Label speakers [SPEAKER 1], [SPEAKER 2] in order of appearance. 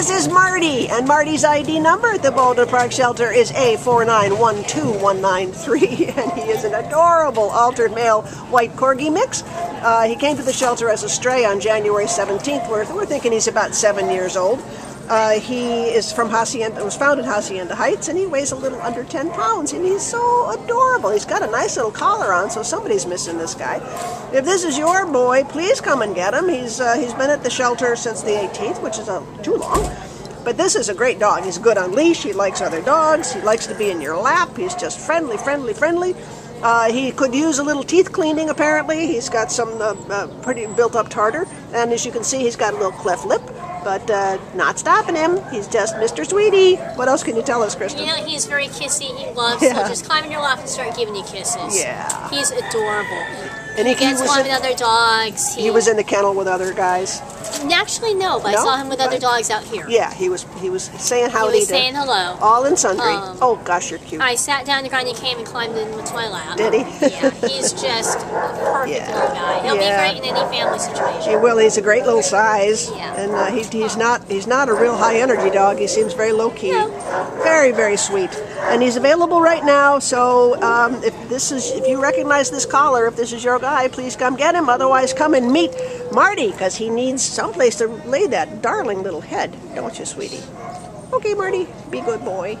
[SPEAKER 1] This is Marty, and Marty's ID number at the Baldwin Park Shelter is A4912193, and he is an adorable altered male white corgi mix. Uh, he came to the shelter as a stray on January 17th. We're, we're thinking he's about seven years old. Uh, he is from Hacienda, was found in Hacienda Heights, and he weighs a little under 10 pounds, and he's so adorable. He's got a nice little collar on, so somebody's missing this guy. If this is your boy, please come and get him. He's uh, he's been at the shelter since the 18th, which is uh, too long. But this is a great dog. He's good on leash. He likes other dogs. He likes to be in your lap. He's just friendly, friendly, friendly. Uh, he could use a little teeth cleaning, apparently. He's got some uh, uh, pretty built up tartar. And as you can see, he's got a little cleft lip but uh, not stopping him. He's just Mr. Sweetie. What else can you tell us, Kristen?
[SPEAKER 2] You know, he's very kissy. He loves yeah. to just climb in your lap and start giving you kisses.
[SPEAKER 1] Yeah.
[SPEAKER 2] He's adorable.
[SPEAKER 1] And
[SPEAKER 2] he, he gets along with other dogs.
[SPEAKER 1] He, he was in the kennel with other guys.
[SPEAKER 2] Actually, no, but no? I saw him with other dogs out here.
[SPEAKER 1] Yeah, he was he was saying howdy.
[SPEAKER 2] He was saying hello.
[SPEAKER 1] All in sundry. Um, oh gosh, you're cute.
[SPEAKER 2] I sat down the ground. He came and climbed into my lap.
[SPEAKER 1] Did he?
[SPEAKER 2] yeah, he's just a perfect yeah. little guy. He'll yeah. be great in any family situation.
[SPEAKER 1] He will. He's a great little size.
[SPEAKER 2] Yeah.
[SPEAKER 1] And uh, he, he's not he's not a real high energy dog. He seems very low key.
[SPEAKER 2] No.
[SPEAKER 1] Very very sweet. And he's available right now. So um, if this is if you recognize this collar, if this is your guy, please come get him. Otherwise, come and meet Marty because he needs someplace to lay that darling little head, don't you, sweetie? Okay, Marty, be good boy.